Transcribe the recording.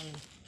and